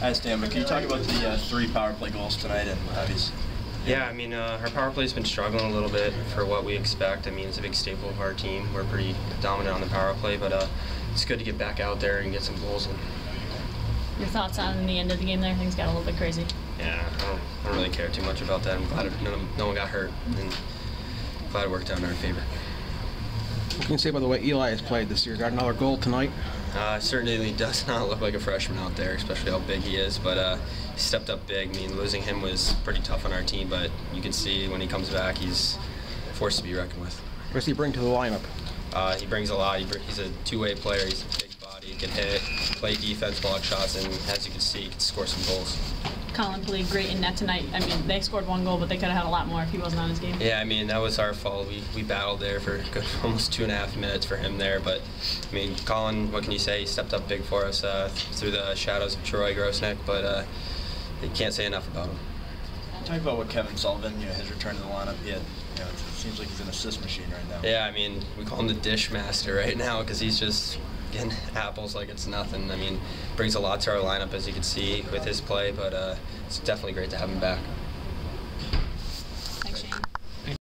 As Dan, but can you talk about the uh, three power play goals tonight and obviously? Yeah, I mean, uh, our power play's been struggling a little bit for what we expect. I mean, it's a big staple of our team. We're pretty dominant on the power play, but uh, it's good to get back out there and get some goals in. Your thoughts on the end of the game there? Things got a little bit crazy. Yeah, I don't, I don't really care too much about that. I'm glad no, no one got hurt, and glad it worked out in our favor. What can you say about the way Eli has played this year? Got another goal tonight. Uh, certainly does not look like a freshman out there, especially how big he is. But uh, he stepped up big. I mean, losing him was pretty tough on our team, but you can see when he comes back, he's forced to be reckoned with. What does he bring to the lineup? Uh, he brings a lot. He br- he's a two-way player. He's a big body. He can hit, play defense, block shots, and as you can see, he can score some goals. Colin played great in net tonight. I mean, they scored one goal, but they could have had a lot more if he wasn't on his game. Yeah, I mean that was our fault. We we battled there for good, almost two and a half minutes for him there. But I mean, Colin, what can you say? He stepped up big for us uh, through the shadows of Troy Grosenick. But uh, you can't say enough about him. Talk about what Kevin Sullivan, you know, his return to the lineup. He had, you know, it seems like he's an assist machine right now. Yeah, I mean we call him the dish master right now because he's just getting apples like it's nothing. I mean, brings a lot to our lineup as you can see with his play. But uh, it's definitely great to have him back.